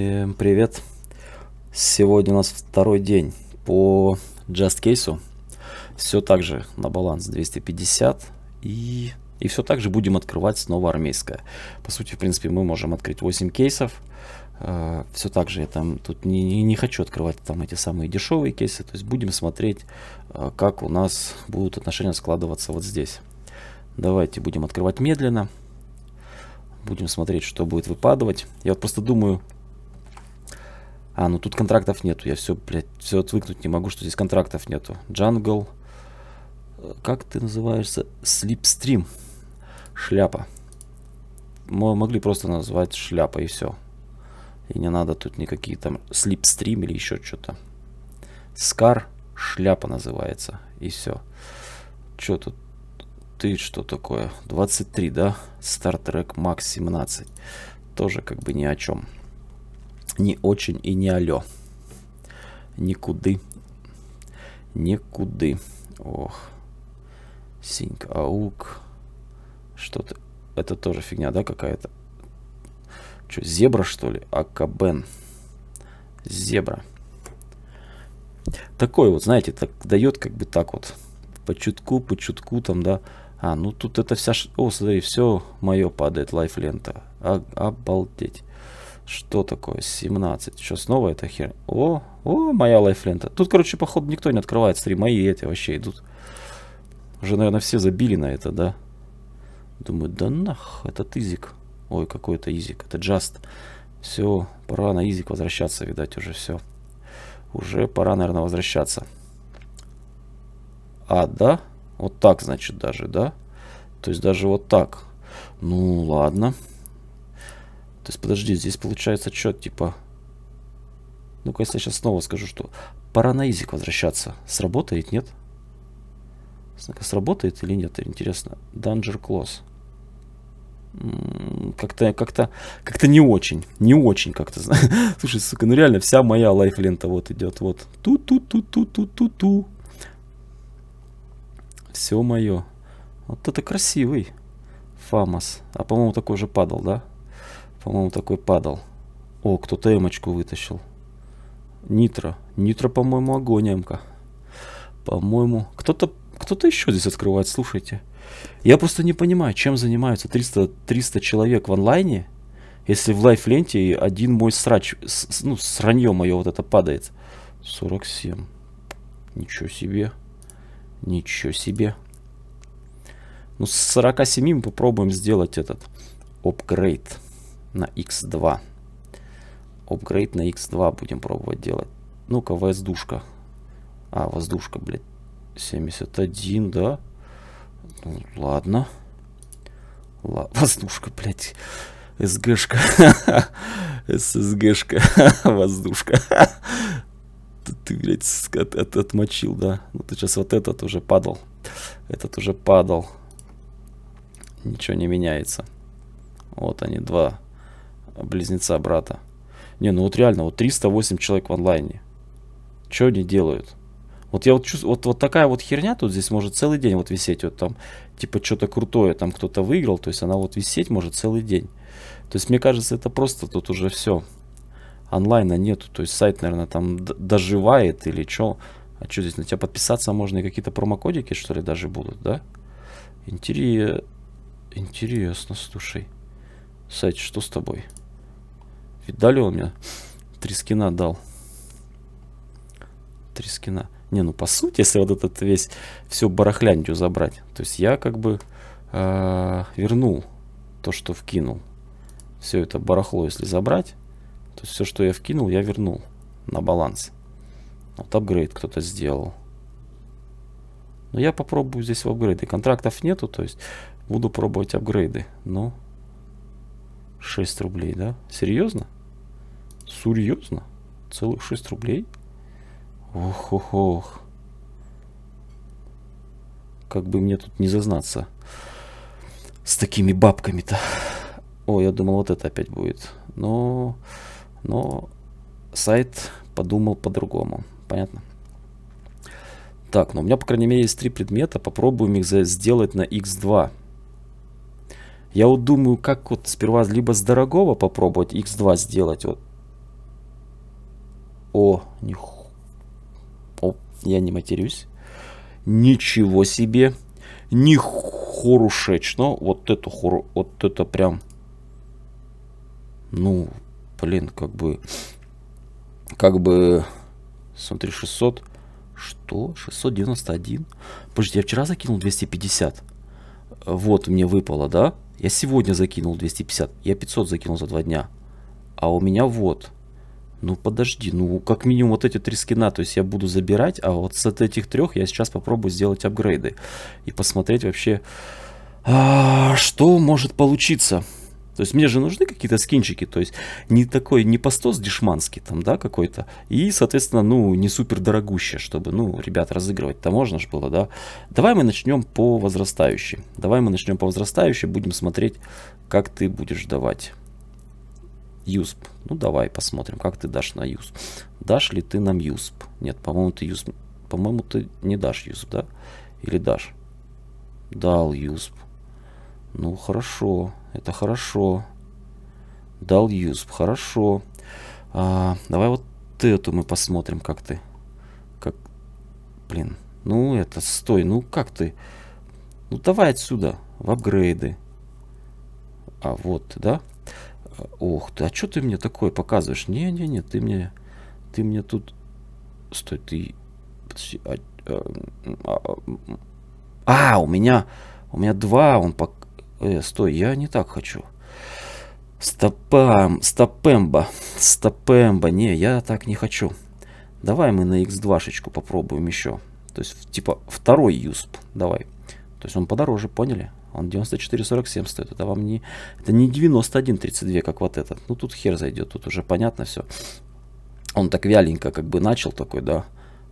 Всем привет! Сегодня у нас второй день по Just Case. Все так же на баланс 250 и, и все так же будем открывать снова армейское. По сути, в принципе, мы можем открыть 8 кейсов. Uh, все так же я там тут не, не, не хочу открывать там эти самые дешевые кейсы. То есть будем смотреть, uh, как у нас будут отношения складываться вот здесь. Давайте будем открывать медленно. Будем смотреть, что будет выпадывать. Я вот просто думаю, а, ну тут контрактов нету. Я все, блядь, все отвыкнуть не могу, что здесь контрактов нету. Джангл. Как ты называешься? Слипстрим. Шляпа. Мы могли просто назвать шляпа и все. И не надо тут никакие там слипстрим или еще что-то. Скар шляпа называется. И все. Что тут? Ты что такое? 23, да? Стартрек Макс 17. Тоже как бы ни о чем не очень и не алё. Никуды. Никуды. Ох. Синьк аук. Что-то. Это тоже фигня, да, какая-то? Что, зебра, что ли? Акабен. Зебра. Такой вот, знаете, так дает как бы так вот. По чутку, по чутку там, да. А, ну тут это вся... О, смотри, все мое падает, лайф лента. А, обалдеть. Что такое? 17. Что, снова эта хер? О, о, моя лайфлента. Тут, короче, походу никто не открывает. Смотри, мои эти вообще идут. Уже, наверное, все забили на это, да? Думаю, да нах, это изик. Ой, какой это изик. Это джаст. Все, пора на изик возвращаться, видать, уже все. Уже пора, наверное, возвращаться. А, да? Вот так, значит, даже, да? То есть даже вот так. Ну, ладно. То есть, подожди, здесь получается что, типа... Ну-ка, если я сейчас снова скажу, что пора на изик возвращаться. Сработает, нет? Сработает или нет? Интересно. Danger Close. Как-то, как-то, как-то не очень. Не очень как-то. Слушай, сука, ну реально вся моя лайф-лента вот идет. Вот. Ту-ту-ту-ту-ту-ту-ту. Все мое. Вот это красивый. Фамас. А по-моему такой же падал, да? По-моему, такой падал. О, кто-то эмочку вытащил. Нитро. Нитро, по-моему, огонь эмка. По-моему, кто-то кто-то еще здесь открывает, слушайте. Я просто не понимаю, чем занимаются 300, 300 человек в онлайне, если в лайф-ленте один мой срач, с, ну, сранье мое вот это падает. 47. Ничего себе. Ничего себе. Ну, с 47 мы попробуем сделать этот апгрейд на x2. Апгрейд на x2 будем пробовать делать. Ну-ка, воздушка. А, воздушка, блядь. 71, да? Ну, ладно. Ла воздушка, блядь. СГшка. ССГшка. Воздушка. ты, блядь, от, от, отмочил, да? Ну, ты сейчас вот этот уже падал. Этот уже падал. Ничего не меняется. Вот они, два близнеца брата. Не, ну вот реально, вот 308 человек в онлайне. Что они делают? Вот я вот чувствую, вот, вот такая вот херня тут здесь может целый день вот висеть, вот там, типа что-то крутое, там кто-то выиграл, то есть она вот висеть может целый день. То есть мне кажется, это просто тут уже все. Онлайна нету, то есть сайт, наверное, там доживает или что. А что здесь, на тебя подписаться можно и какие-то промокодики, что ли, даже будут, да? Интерес... Интересно, слушай. Сайт, что с тобой? Видали он мне? Три скина дал. Три скина. Не, ну по сути, если вот этот весь всю барахляндию забрать, то есть я как бы э, вернул то, что вкинул. Все это барахло, если забрать, то есть все, что я вкинул, я вернул на баланс. Вот апгрейд кто-то сделал. Но я попробую здесь в апгрейды. Контрактов нету, то есть буду пробовать апгрейды. Но 6 рублей, да? Серьезно? Серьезно? Целых 6 рублей? Ох, ох, ох. Как бы мне тут не зазнаться с такими бабками-то. О, я думал, вот это опять будет. Но, но сайт подумал по-другому. Понятно? Так, ну у меня, по крайней мере, есть три предмета. Попробуем их сделать на x2. Я вот думаю, как вот сперва либо с дорогого попробовать x2 сделать, вот О, не... О, я не матерюсь. Ничего себе. Не хорушечно. Вот это хору... Вот это прям... Ну, блин, как бы... Как бы... Смотри, 600... Что? 691? Подожди, я вчера закинул 250. Вот мне выпало, да? Я сегодня закинул 250. Я 500 закинул за два дня. А у меня вот. Ну подожди, ну как минимум вот эти три скина, то есть я буду забирать, а вот с этих трех я сейчас попробую сделать апгрейды. И посмотреть вообще, а, что может получиться. То есть мне же нужны какие-то скинчики, то есть не такой, не постос дешманский там, да, какой-то. И, соответственно, ну, не супер дорогущее, чтобы, ну, ребят, разыгрывать-то можно же было, да. Давай мы начнем по возрастающей. Давай мы начнем по возрастающей, будем смотреть, как ты будешь давать. Юсп. Ну, давай посмотрим, как ты дашь на Юсп. Дашь ли ты нам Юсп? Нет, по-моему, ты Юсп... По-моему, ты не дашь Юсп, да? Или дашь? Дал Юсп. Ну, хорошо. Это хорошо. Дал юсп. Хорошо. А, давай вот эту мы посмотрим, как ты. Как... Блин. Ну, это, стой. Ну, как ты? Ну, давай отсюда. В апгрейды. А, вот, да? Ох ты, а что ты мне такое показываешь? Не-не-не, ты мне... Ты мне тут... Стой, ты... Подожди, а, а, а, а, у меня... У меня два, он пок... Э, стой, я не так хочу. Стопам, стопемба, стопемба. Не, я так не хочу. Давай мы на x2 попробуем еще. То есть, типа, второй юсп. Давай. То есть он подороже, поняли? Он 94,47 стоит. Это вам не... Это не 91,32, как вот этот. Ну, тут хер зайдет. Тут уже понятно все. Он так вяленько как бы начал такой, да.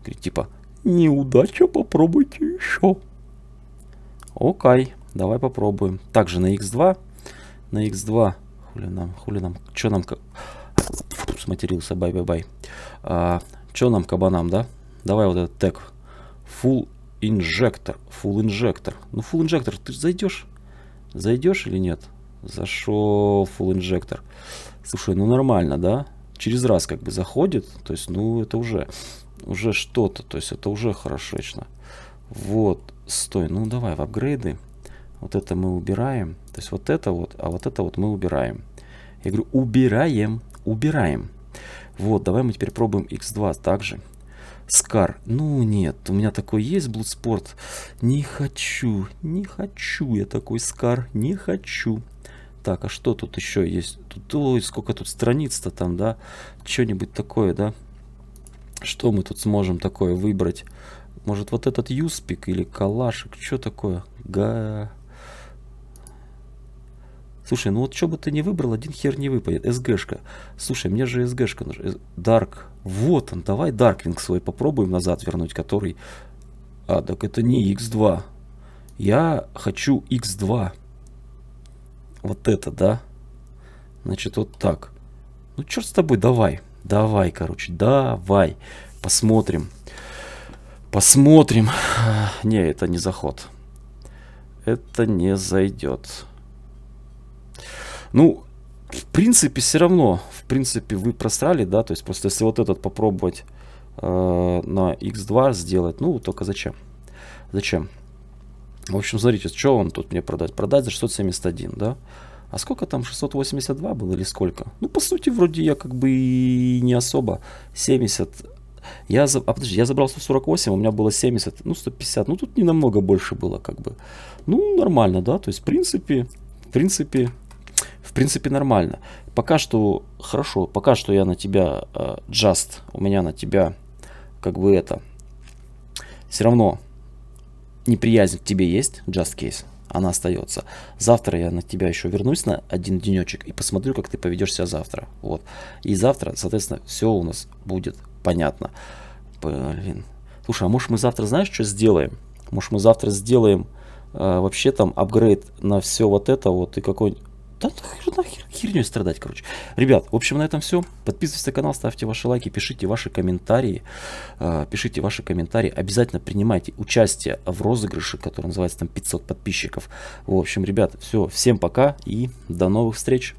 Говорит, типа, неудача, попробуйте еще. Окей. Давай попробуем. Также на x2. На x2. Хули нам, хули нам, что нам... Сматерился, бай-бай-бай. А, что нам кабанам, да? Давай вот этот Tec. Fuel Injector. Fuel Injector. Ну, Fuel Injector, ты зайдешь? Зайдешь или нет? Зашел Fuel Injector. Слушай, ну нормально, да? Через раз как бы заходит. То есть, ну, это уже, уже что-то. То есть, это уже хорошечно. Вот, стой, ну давай в апгрейды. Вот это мы убираем. То есть вот это вот, а вот это вот мы убираем. Я говорю, убираем, убираем. Вот, давай мы теперь пробуем x2 также. Скар. Ну нет, у меня такой есть Bloodsport. Не хочу, не хочу я такой Скар, не хочу. Так, а что тут еще есть? Тут, ой, сколько тут страниц-то там, да? Что-нибудь такое, да? Что мы тут сможем такое выбрать? Может вот этот юспик или калашик? Что такое? Га... Слушай, ну вот что бы ты не выбрал, один хер не выпадет. СГшка. Слушай, мне же СГшка нужна. Дарк. Вот он, давай Дарквинг свой попробуем назад вернуть, который... А, так это не X2. Я хочу X2. Вот это, да? Значит, вот так. Ну, черт с тобой, давай. Давай, короче, давай. Посмотрим. Посмотрим. Не, это не заход. Это не зайдет. Ну, в принципе, все равно, в принципе, вы просрали, да, то есть просто если вот этот попробовать э, на x2 сделать, ну, только зачем? Зачем? В общем, смотрите, что он тут мне продать? Продать за 671, да? А сколько там, 682 было или сколько? Ну, по сути, вроде я как бы и не особо. 70. Я, за... а, подожди, я забрал 148, у меня было 70, ну, 150. Ну, тут не намного больше было, как бы. Ну, нормально, да? То есть, в принципе, в принципе, в принципе, нормально. Пока что хорошо, пока что я на тебя uh, just, у меня на тебя как бы это, все равно неприязнь к тебе есть, just case, она остается. Завтра я на тебя еще вернусь на один денечек и посмотрю, как ты поведешь себя завтра. Вот. И завтра, соответственно, все у нас будет понятно. Блин. Слушай, а может мы завтра, знаешь, что сделаем? Может мы завтра сделаем э, вообще там апгрейд на все вот это вот и какой-нибудь да нахер херней страдать, короче. Ребят, в общем, на этом все. Подписывайтесь на канал, ставьте ваши лайки, пишите ваши комментарии. Э, пишите ваши комментарии. Обязательно принимайте участие в розыгрыше, который называется там 500 подписчиков. В общем, ребят, все. Всем пока и до новых встреч.